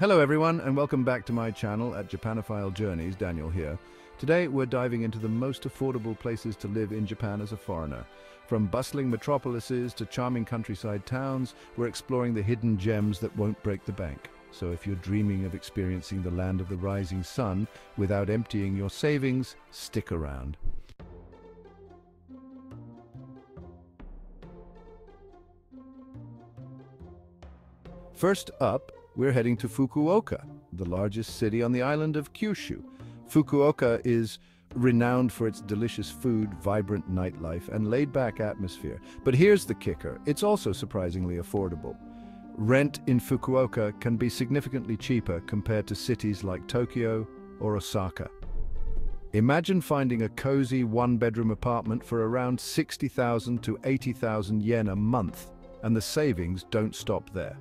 Hello everyone and welcome back to my channel at Japanophile Journeys, Daniel here. Today we're diving into the most affordable places to live in Japan as a foreigner. From bustling metropolises to charming countryside towns, we're exploring the hidden gems that won't break the bank. So if you're dreaming of experiencing the land of the rising sun without emptying your savings, stick around. First up, we're heading to Fukuoka, the largest city on the island of Kyushu. Fukuoka is renowned for its delicious food, vibrant nightlife, and laid-back atmosphere. But here's the kicker, it's also surprisingly affordable. Rent in Fukuoka can be significantly cheaper compared to cities like Tokyo or Osaka. Imagine finding a cozy one-bedroom apartment for around 60,000 to 80,000 yen a month, and the savings don't stop there.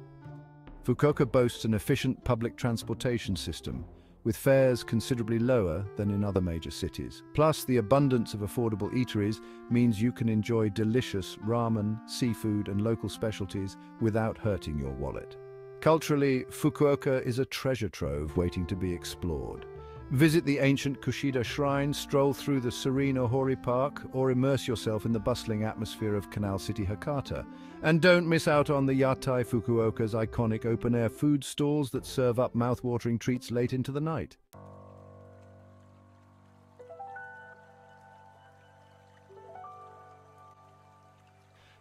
Fukuoka boasts an efficient public transportation system, with fares considerably lower than in other major cities. Plus, the abundance of affordable eateries means you can enjoy delicious ramen, seafood and local specialties without hurting your wallet. Culturally, Fukuoka is a treasure trove waiting to be explored. Visit the ancient Kushida Shrine, stroll through the serene Ohori Park, or immerse yourself in the bustling atmosphere of Canal City Hakata. And don't miss out on the Yatai Fukuoka's iconic open-air food stalls that serve up mouth-watering treats late into the night.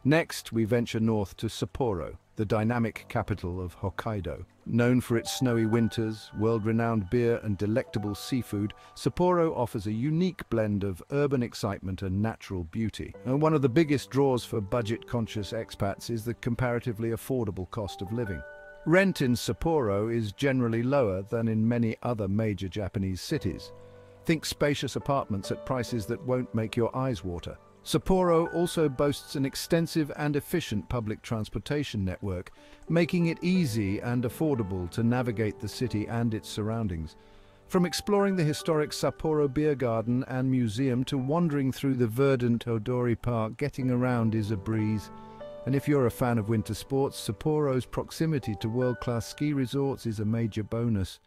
Next, we venture north to Sapporo, the dynamic capital of Hokkaido. Known for its snowy winters, world-renowned beer and delectable seafood, Sapporo offers a unique blend of urban excitement and natural beauty. And one of the biggest draws for budget-conscious expats is the comparatively affordable cost of living. Rent in Sapporo is generally lower than in many other major Japanese cities. Think spacious apartments at prices that won't make your eyes water. Sapporo also boasts an extensive and efficient public transportation network, making it easy and affordable to navigate the city and its surroundings. From exploring the historic Sapporo Beer Garden and Museum to wandering through the verdant Odori Park, getting around is a breeze. And if you're a fan of winter sports, Sapporo's proximity to world-class ski resorts is a major bonus.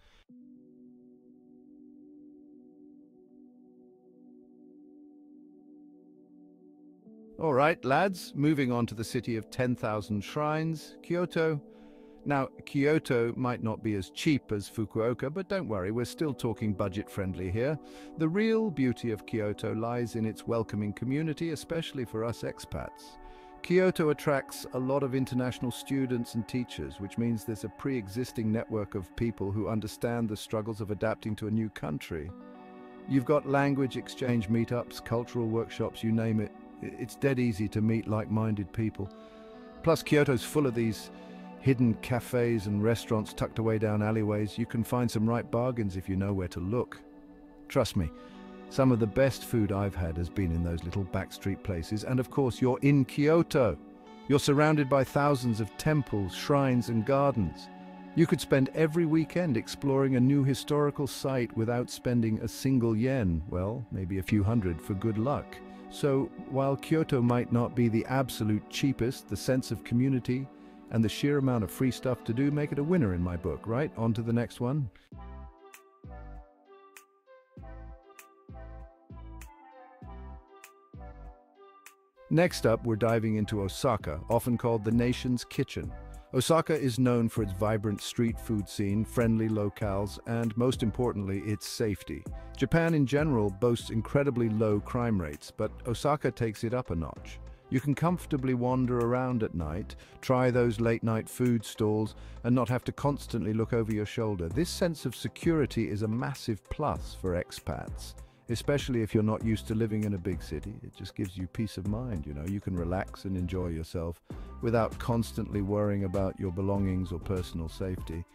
All right, lads, moving on to the city of 10,000 shrines, Kyoto. Now, Kyoto might not be as cheap as Fukuoka, but don't worry, we're still talking budget-friendly here. The real beauty of Kyoto lies in its welcoming community, especially for us expats. Kyoto attracts a lot of international students and teachers, which means there's a pre-existing network of people who understand the struggles of adapting to a new country. You've got language exchange meetups, cultural workshops, you name it. It's dead easy to meet like-minded people. Plus, Kyoto's full of these hidden cafes and restaurants tucked away down alleyways. You can find some right bargains if you know where to look. Trust me, some of the best food I've had has been in those little backstreet places. And of course, you're in Kyoto. You're surrounded by thousands of temples, shrines and gardens. You could spend every weekend exploring a new historical site without spending a single yen, well, maybe a few hundred for good luck. So while Kyoto might not be the absolute cheapest, the sense of community and the sheer amount of free stuff to do make it a winner in my book, right? On to the next one. Next up, we're diving into Osaka, often called the nation's kitchen. Osaka is known for its vibrant street food scene, friendly locales, and most importantly, its safety. Japan in general boasts incredibly low crime rates, but Osaka takes it up a notch. You can comfortably wander around at night, try those late-night food stalls, and not have to constantly look over your shoulder. This sense of security is a massive plus for expats especially if you're not used to living in a big city. It just gives you peace of mind, you know. You can relax and enjoy yourself without constantly worrying about your belongings or personal safety.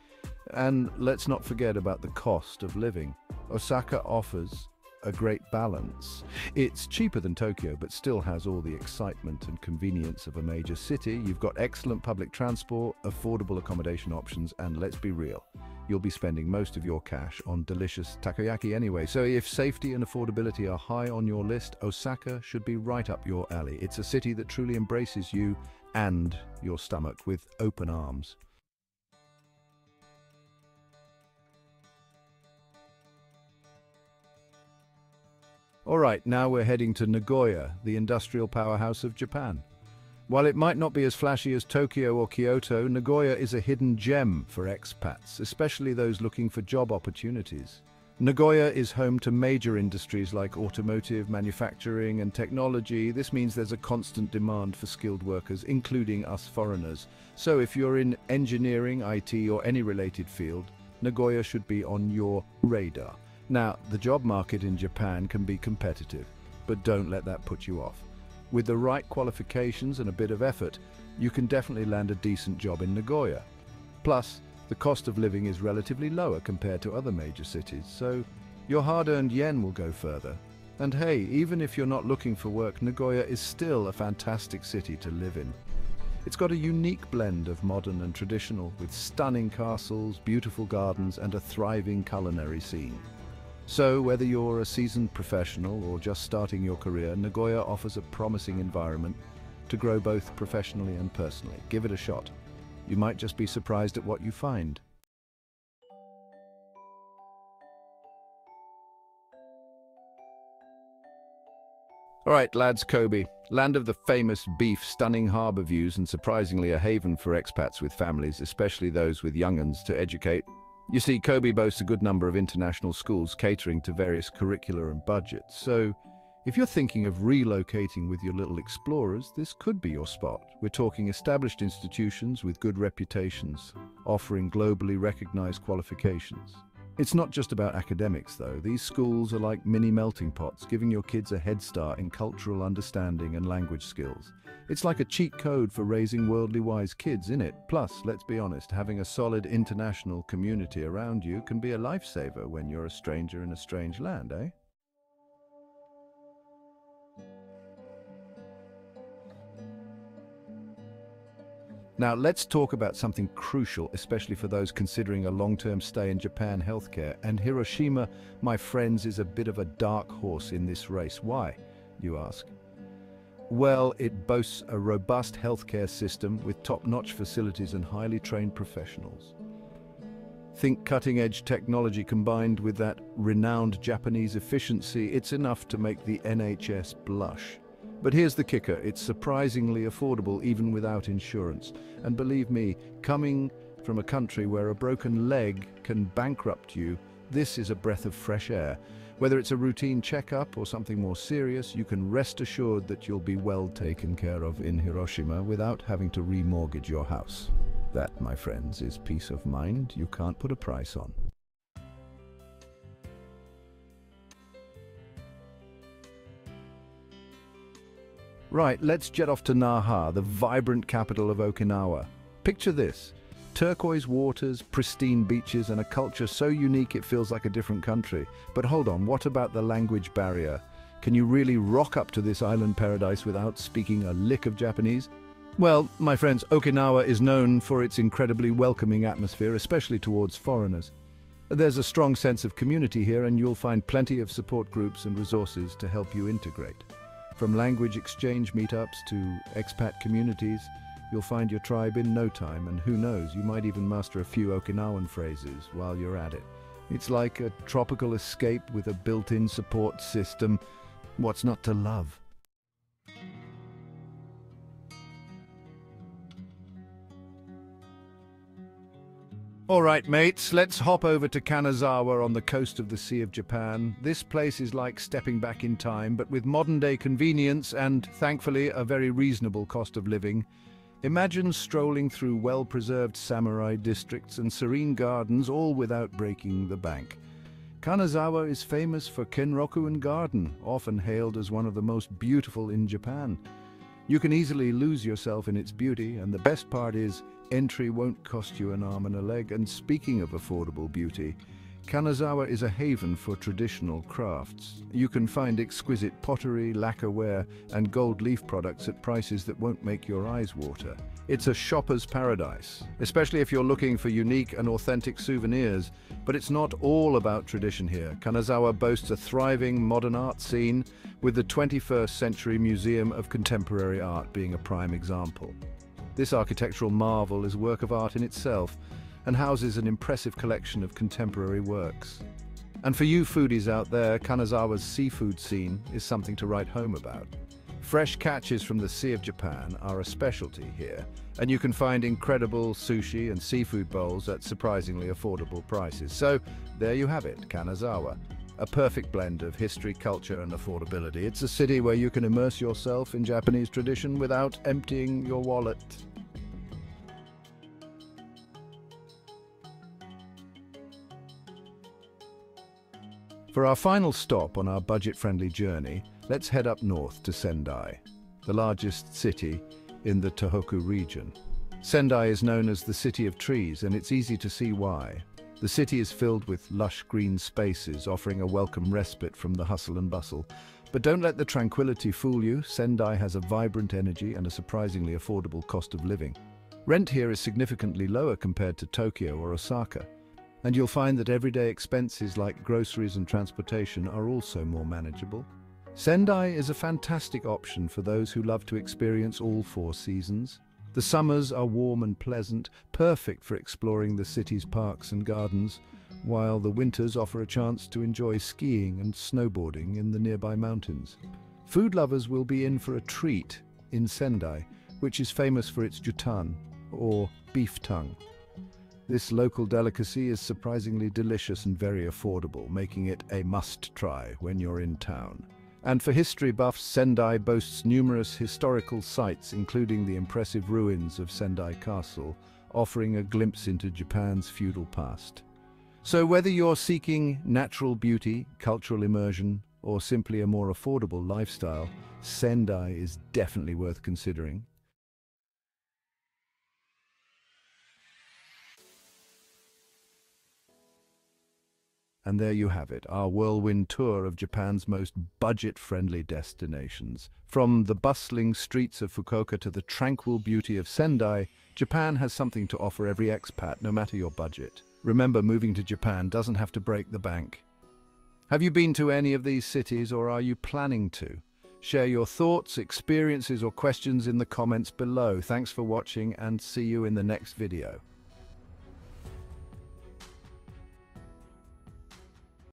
And let's not forget about the cost of living. Osaka offers a great balance. It's cheaper than Tokyo, but still has all the excitement and convenience of a major city. You've got excellent public transport, affordable accommodation options, and let's be real, you'll be spending most of your cash on delicious takoyaki anyway. So if safety and affordability are high on your list, Osaka should be right up your alley. It's a city that truly embraces you and your stomach with open arms. All right, now we're heading to Nagoya, the industrial powerhouse of Japan. While it might not be as flashy as Tokyo or Kyoto, Nagoya is a hidden gem for expats, especially those looking for job opportunities. Nagoya is home to major industries like automotive, manufacturing and technology. This means there's a constant demand for skilled workers, including us foreigners. So if you're in engineering, IT or any related field, Nagoya should be on your radar. Now, the job market in Japan can be competitive, but don't let that put you off. With the right qualifications and a bit of effort, you can definitely land a decent job in Nagoya. Plus, the cost of living is relatively lower compared to other major cities, so your hard-earned yen will go further. And hey, even if you're not looking for work, Nagoya is still a fantastic city to live in. It's got a unique blend of modern and traditional, with stunning castles, beautiful gardens and a thriving culinary scene. So, whether you're a seasoned professional or just starting your career, Nagoya offers a promising environment to grow both professionally and personally. Give it a shot. You might just be surprised at what you find. All right, lads, Kobe, land of the famous beef, stunning harbour views and surprisingly a haven for expats with families, especially those with young'uns to educate you see, Kobe boasts a good number of international schools catering to various curricula and budgets, so if you're thinking of relocating with your little explorers, this could be your spot. We're talking established institutions with good reputations, offering globally recognized qualifications. It's not just about academics, though. These schools are like mini melting pots, giving your kids a head start in cultural understanding and language skills. It's like a cheat code for raising worldly wise kids, in it. Plus, let's be honest, having a solid international community around you can be a lifesaver when you're a stranger in a strange land, eh? Now, let's talk about something crucial, especially for those considering a long-term stay in Japan healthcare. And Hiroshima, my friends, is a bit of a dark horse in this race. Why, you ask? Well, it boasts a robust healthcare system with top-notch facilities and highly trained professionals. Think cutting-edge technology combined with that renowned Japanese efficiency, it's enough to make the NHS blush. But here's the kicker, it's surprisingly affordable even without insurance. And believe me, coming from a country where a broken leg can bankrupt you, this is a breath of fresh air. Whether it's a routine checkup or something more serious, you can rest assured that you'll be well taken care of in Hiroshima without having to remortgage your house. That, my friends, is peace of mind you can't put a price on. Right, let's jet off to Naha, the vibrant capital of Okinawa. Picture this. Turquoise waters, pristine beaches, and a culture so unique it feels like a different country. But hold on, what about the language barrier? Can you really rock up to this island paradise without speaking a lick of Japanese? Well, my friends, Okinawa is known for its incredibly welcoming atmosphere, especially towards foreigners. There's a strong sense of community here and you'll find plenty of support groups and resources to help you integrate. From language exchange meetups to expat communities, you'll find your tribe in no time, and who knows, you might even master a few Okinawan phrases while you're at it. It's like a tropical escape with a built-in support system. What's not to love? All right, mates, let's hop over to Kanazawa on the coast of the Sea of Japan. This place is like stepping back in time, but with modern-day convenience and, thankfully, a very reasonable cost of living. Imagine strolling through well-preserved samurai districts and serene gardens, all without breaking the bank. Kanazawa is famous for Kenroku-en Garden, often hailed as one of the most beautiful in Japan. You can easily lose yourself in its beauty, and the best part is entry won't cost you an arm and a leg. And speaking of affordable beauty, Kanazawa is a haven for traditional crafts. You can find exquisite pottery, lacquerware, and gold leaf products at prices that won't make your eyes water. It's a shopper's paradise, especially if you're looking for unique and authentic souvenirs. But it's not all about tradition here. Kanazawa boasts a thriving modern art scene, with the 21st Century Museum of Contemporary Art being a prime example. This architectural marvel is a work of art in itself and houses an impressive collection of contemporary works. And for you foodies out there, Kanazawa's seafood scene is something to write home about. Fresh catches from the Sea of Japan are a specialty here, and you can find incredible sushi and seafood bowls at surprisingly affordable prices. So there you have it, Kanazawa. A perfect blend of history, culture and affordability. It's a city where you can immerse yourself in Japanese tradition without emptying your wallet. For our final stop on our budget-friendly journey, let's head up north to Sendai, the largest city in the Tohoku region. Sendai is known as the City of Trees, and it's easy to see why. The city is filled with lush green spaces, offering a welcome respite from the hustle and bustle. But don't let the tranquility fool you, Sendai has a vibrant energy and a surprisingly affordable cost of living. Rent here is significantly lower compared to Tokyo or Osaka, and you'll find that everyday expenses like groceries and transportation are also more manageable. Sendai is a fantastic option for those who love to experience all four seasons. The summers are warm and pleasant, perfect for exploring the city's parks and gardens, while the winters offer a chance to enjoy skiing and snowboarding in the nearby mountains. Food lovers will be in for a treat in Sendai, which is famous for its gyutan, or beef tongue. This local delicacy is surprisingly delicious and very affordable, making it a must-try when you're in town. And for history buffs, Sendai boasts numerous historical sites, including the impressive ruins of Sendai Castle, offering a glimpse into Japan's feudal past. So whether you're seeking natural beauty, cultural immersion, or simply a more affordable lifestyle, Sendai is definitely worth considering. And there you have it, our whirlwind tour of Japan's most budget-friendly destinations. From the bustling streets of Fukuoka to the tranquil beauty of Sendai, Japan has something to offer every expat, no matter your budget. Remember, moving to Japan doesn't have to break the bank. Have you been to any of these cities or are you planning to? Share your thoughts, experiences or questions in the comments below. Thanks for watching and see you in the next video.